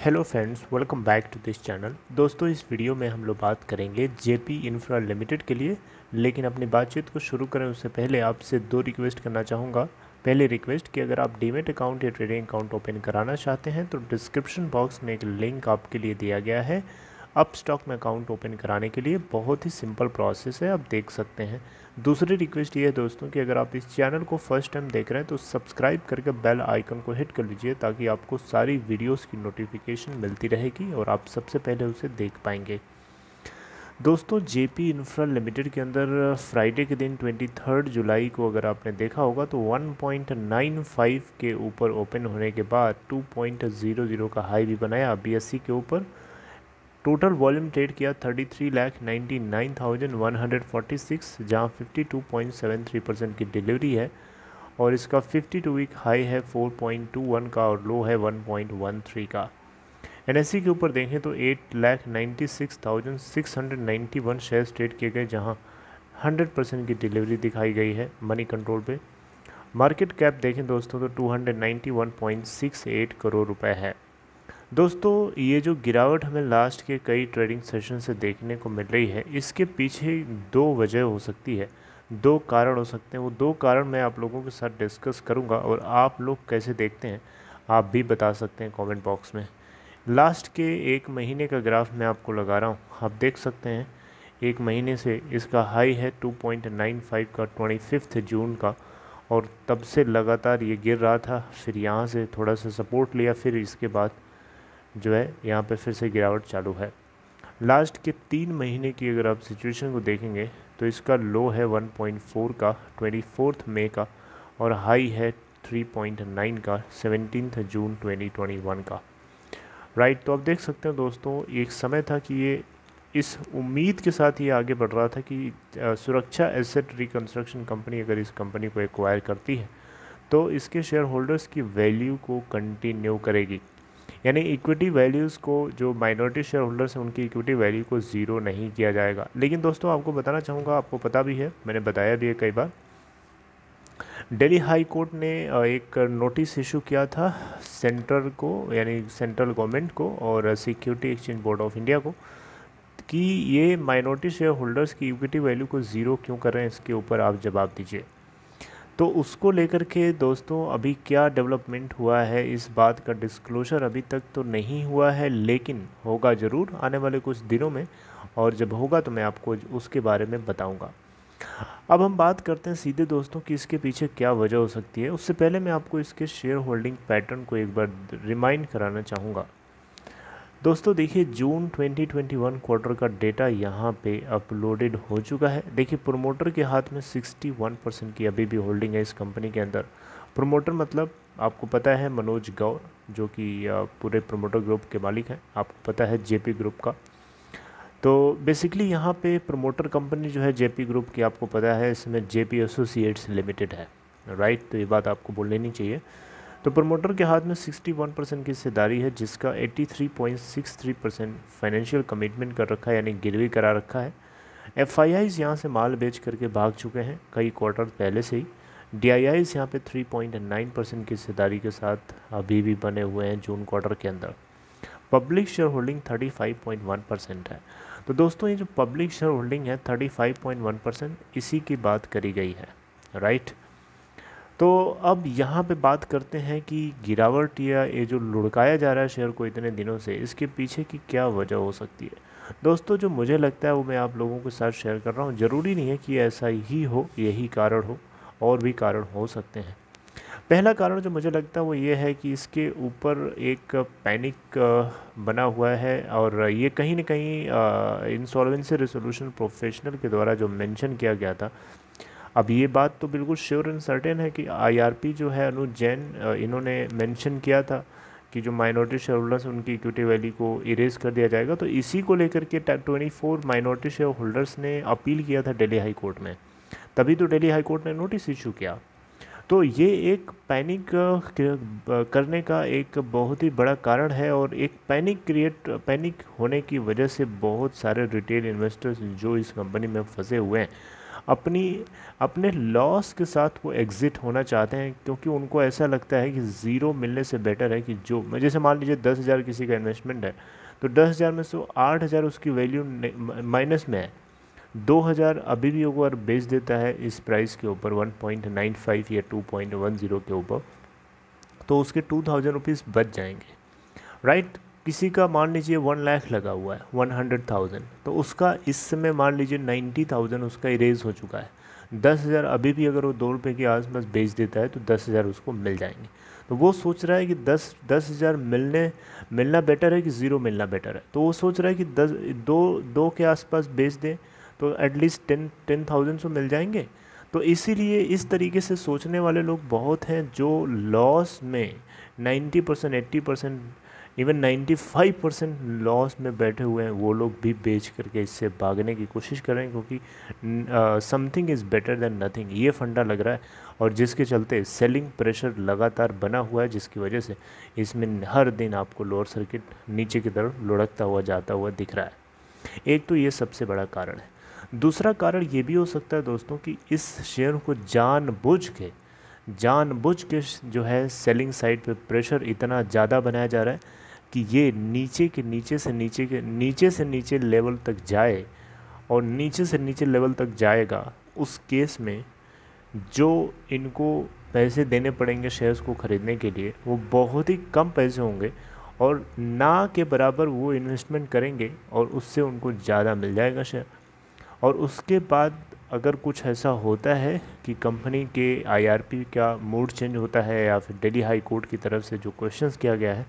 Hello friends welcome back to this channel दोस्तों, इस video में हम लोग बात करेंगे जेपी इंफ्रा लिमिटेड के लिए, लेकिन अपनी बातचीत को शुरू करें, उससे पहले आपसे दो रिक्वेस्ट करना चाहूँगा। पहले रिक्वेस्ट कि अगर आप डीमेट अकाउंट या ट्रेडिंग अकाउंट ओपन कराना चाहते हैं तो डिस्क्रिप्शन बॉक्स में एक लिंक आपके लिए दिया गया है। अप स्टॉक में अकाउंट ओपन कराने के लिए बहुत ही सिंपल प्रोसेस है, आप देख सकते हैं। दूसरी रिक्वेस्ट ये है दोस्तों कि अगर आप इस चैनल को फ़र्स्ट टाइम देख रहे हैं तो सब्सक्राइब करके बेल आइकन को हिट कर लीजिए ताकि आपको सारी वीडियोस की नोटिफिकेशन मिलती रहेगी और आप सबसे पहले उसे देख पाएँगे। दोस्तों, जेपी इंफ्रा लिमिटेड के अंदर फ्राइडे के दिन ट्वेंटी जुलाई को अगर आपने देखा होगा तो 1.95 के ऊपर ओपन होने के बाद 2.00 का हाई भी बनाया बीएससी के ऊपर। टोटल वॉल्यूम ट्रेड किया thirty three lakh ninety nine thousand one hundred forty six, जहाँ fifty two point seven three percent की डिलीवरी है। और इसका फिफ्टी टू वीक हाई है, फोर पॉइंट टू वन का और लो है, वन पॉइंट वन थ्री का। एन के ऊपर देखें तो eight lakh ninety six thousand six hundred ninety one shares trade किए गए, जहाँ हंड्रेड परसेंट की डिलीवरी दिखाई गई है मनी कंट्रोल पे। मार्केट कैप देखें दोस्तों तो two hundred ninety one point six eight crore रुपए है। दोस्तों, ये जो गिरावट हमें लास्ट के कई ट्रेडिंग सेशन से देखने को मिल रही है, इसके पीछे दो वजह हो सकती है। दो कारण हो सकते हैं। वो दो कारण मैं आप लोगों के साथ डिस्कस करूँगा और आप लोग कैसे देखते हैं, आप भी बता सकते हैं कमेंट बॉक्स में। लास्ट के एक महीने का ग्राफ मैं आपको लगा रहा हूँ। आप देख सकते हैं, एक महीने से इसका हाई है 2.95 का ट्वेंटी जून का और तब से लगातार ये गिर रहा था, फिर यहाँ से थोड़ा सा सपोर्ट लिया, फिर इसके बाद जो है यहाँ पर फिर से गिरावट चालू है। लास्ट के तीन महीने की अगर आप सिचुएशन को देखेंगे तो इसका लो है 1.4 का ट्वेंटी फोर्थ मे का और हाई है 3.9 का सेवनटीन जून 2021 का। राइट right, तो आप देख सकते हैं दोस्तों एक समय था कि ये इस उम्मीद के साथ ये आगे बढ़ रहा था कि सुरक्षा एसेट रिकन्स्ट्रक्शन कंपनी अगर इस कंपनी को एक्वायर करती है तो इसके शेयर होल्डर्स की वैल्यू को कंटिन्यू करेगी। यानी इक्विटी वैल्यूज़ को जो माइनॉरिटी शेयर होल्डर्स हैं, उनकी इक्विटी वैल्यू को ज़ीरो नहीं किया जाएगा। लेकिन दोस्तों, आपको बताना चाहूँगा, आपको पता भी है, मैंने बताया भी है कई बार। दिल्ली हाई कोर्ट ने एक नोटिस इशू किया था सेंटर को, यानी सेंट्रल गवर्नमेंट को और security exchange board of India को, कि ये माइनॉरिटी शेयर होल्डर्स की इक्विटी वैल्यू को ज़ीरो क्यों कर रहे हैं, इसके ऊपर आप जवाब दीजिए। तो उसको लेकर के दोस्तों, अभी क्या डेवलपमेंट हुआ है? इस बात का डिस्क्लोजर अभी तक तो नहीं हुआ है, लेकिन होगा ज़रूर आने वाले कुछ दिनों में, और जब होगा तो मैं आपको उसके बारे में बताऊँगा। अब हम बात करते हैं सीधे दोस्तों कि इसके पीछे क्या वजह हो सकती है। उससे पहले मैं आपको इसके शेयर होल्डिंग पैटर्न को एक बार रिमाइंड कराना चाहूँगा। दोस्तों, देखिए, जून 2021 क्वार्टर का डेटा यहाँ पे अपलोडेड हो चुका है। देखिए प्रोमोटर के हाथ में 61 परसेंट की अभी भी होल्डिंग है इस कंपनी के अंदर। प्रोमोटर मतलब आपको पता है मनोज गौर, जो कि पूरे प्रोमोटर ग्रुप के मालिक हैं। आपको पता है जेपी ग्रुप का। तो बेसिकली यहाँ पे प्रोमोटर कंपनी जो है जेपी ग्रुप की आपको पता है, इसमें जेपी एसोसिएट्स लिमिटेड है। राइट तो ये बात आपको बोल लेनी चाहिए। तो प्रमोटर के हाथ में 61 परसेंट की हिस्सेदारी है, जिसका 83.63 परसेंट फाइनेंशियल कमिटमेंट कर रखा है, यानी गिरवी करा रखा है। एफ़ आई आईज़ यहाँ से माल बेच करके भाग चुके हैं, कई क्वार्टर पहले से ही। डी आई आईज़ यहाँ पर थ्री परसेंट की हिस्सेदारी के साथ अभी भी बने हुए हैं जून क्वार्टर के अंदर। पब्लिक शेयर होल्डिंग 35.1 परसेंट है। तो दोस्तों, ये जो पब्लिक शेयर होल्डिंग है 35.1 परसेंट इसी की बात करी गई है राइट तो अब यहाँ पे बात करते हैं कि गिरावट या ये जो लुढ़काया जा रहा है शेयर को इतने दिनों से, इसके पीछे की क्या वजह हो सकती है? दोस्तों, जो मुझे लगता है वो मैं आप लोगों के साथ शेयर कर रहा हूँ, ज़रूरी नहीं है कि ऐसा ही हो, यही कारण हो, और भी कारण हो सकते हैं। पहला कारण जो मुझे लगता है वो ये है कि इसके ऊपर एक पैनिक बना हुआ है और ये कहीं ना कहीं इंसॉल्वेंसी रेजोल्यूशन प्रोफेशनल के द्वारा जो मेंशन किया गया था अब ये बात तो बिल्कुल श्योर एंड सर्टेन है कि आईआरपी जो है अनुज जैन इन्होंने मेंशन किया था कि जो माइनॉरिटी शेयर होल्डर्स उनकी इक्विटी वैल्यू को इरेज कर दिया जाएगा। तो इसी को लेकर के twenty four minority share holders ने अपील किया था दिल्ली हाई कोर्ट में। तभी तो दिल्ली हाई कोर्ट ने नोटिस इशू किया। तो ये एक पैनिक करने का एक बहुत ही बड़ा कारण है और एक पैनिक क्रिएट पैनिक होने की वजह से बहुत सारे रिटेल इन्वेस्टर्स जो इस कंपनी में फंसे हुए हैं अपनी, अपने लॉस के साथ वो एग्ज़िट होना चाहते हैं, क्योंकि उनको ऐसा लगता है कि ज़ीरो मिलने से बेटर है कि जो, जैसे मान लीजिए दस हज़ार किसी का इन्वेस्टमेंट है तो दस हज़ार में से आठ हज़ार उसकी वैल्यू माइनस में है। दो हज़ार अभी भी अगर बेच देता है इस प्राइस के ऊपर वन पॉइंट नाइन फाइव या टू पॉइंट वन ज़ीरो के ऊपर तो उसके टू थाउज़ेंड रुपीज़ बच जाएँगे। राइट किसी का मान लीजिए वन लाख लगा हुआ है वन हंड्रेड थाउज़ेंड तो उसका इस समय मान लीजिए नाइन्टी थाउज़ेंड उसका इरेज हो चुका है। दस हज़ार अभी भी अगर वो दो रुपये के आसपास बेच देता है तो दस हज़ार उसको मिल जाएँगे। तो वो सोच रहा है कि दस दस हज़ार मिलने, मिलना बेटर है कि ज़ीरो मिलना बेटर है? तो वो सोच रहा है कि दस, दो दो के आसपास बेच दें तो at least ten ten thousand सो मिल जाएँगे। तो इसीलिए इस तरीके से सोचने वाले लोग बहुत हैं जो लॉस में ninety percent eighty percent even ninety five percent loss में बैठे हुए हैं, वो लोग भी बेच करके इससे भागने की कोशिश कर रहे हैं क्योंकि something is better than nothing ये फंडा लग रहा है और जिसके चलते सेलिंग प्रेशर लगातार बना हुआ है, जिसकी वजह से इसमें हर दिन आपको लोअर सर्किट नीचे की तरफ़ लुढ़कता हुआ, जाता हुआ दिख रहा है। एक तो ये सबसे बड़ा कारण है। दूसरा कारण ये भी हो सकता है दोस्तों कि इस शेयर को जानबूझ के जानबूझ के जो है सेलिंग साइड पे प्रेशर इतना ज़्यादा बनाया जा रहा है कि ये नीचे के नीचे से नीचे के नीचे से नीचे लेवल तक जाए और नीचे से नीचे लेवल तक जाएगा, उस केस में जो इनको पैसे देने पड़ेंगे शेयर्स को ख़रीदने के लिए, वो बहुत ही कम पैसे होंगे और ना के बराबर वो इन्वेस्टमेंट करेंगे और उससे उनको ज़्यादा मिल जाएगा शेयर और उसके बाद अगर कुछ ऐसा होता है कि कंपनी के आईआरपी का मूड चेंज होता है या फिर दिल्ली हाई कोर्ट की तरफ़ से जो क्वेश्चंस किया गया है,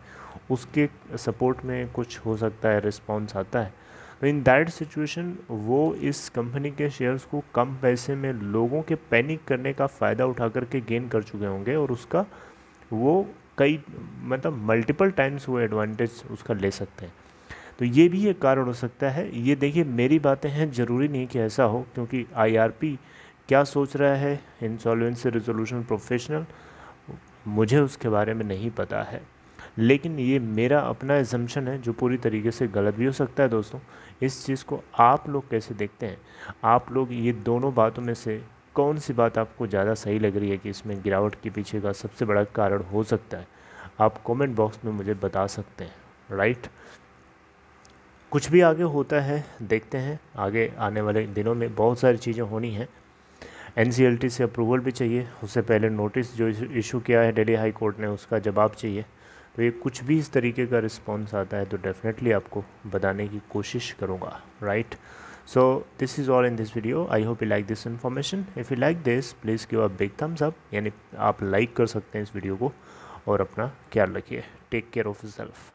उसके सपोर्ट में कुछ हो सकता है रिस्पॉन्स आता है। तो इन दैट सिचुएशन वो इस कंपनी के शेयर्स को कम पैसे में लोगों के पैनिक करने का फ़ायदा उठा करके गेन कर चुके होंगे और उसका वो कई मतलब मल्टीपल टाइम्स वो एडवांटेज उसका ले सकते हैं। तो ये भी एक कारण हो सकता है। ये देखिए, मेरी बातें हैं, ज़रूरी नहीं कि ऐसा हो, क्योंकि आईआरपी क्या सोच रहा है? इंसॉल्वेंसी रिजोल्यूशन प्रोफेशनल मुझे उसके बारे में नहीं पता है। लेकिन ये मेरा अपना एजम्पन है, जो पूरी तरीके से गलत भी हो सकता है दोस्तों। इस चीज़ को आप लोग कैसे देखते हैं? आप लोग ये दोनों बातों में से कौन सी बात आपको ज़्यादा सही लग रही है कि इसमें गिरावट के पीछे का सबसे बड़ा कारण हो सकता है? आप कमेंट बॉक्स में मुझे बता सकते हैं। राइट कुछ भी आगे होता है, देखते हैं। आगे आने वाले दिनों में बहुत सारी चीज़ें होनी हैं। एनसीएलटी से अप्रूवल भी चाहिए। उससे पहले नोटिस जो इशू किया है दिल्ली हाई कोर्ट ने, उसका जवाब चाहिए। तो ये कुछ भी इस तरीके का रिस्पॉन्स आता है तो डेफिनेटली आपको बताने की कोशिश करूँगा। Right so this is all in this video I hope you like this information if you like this please give a big thumbs up यानी आप लाइक कर सकते हैं इस वीडियो को और अपना ख्याल रखिए। Take care of self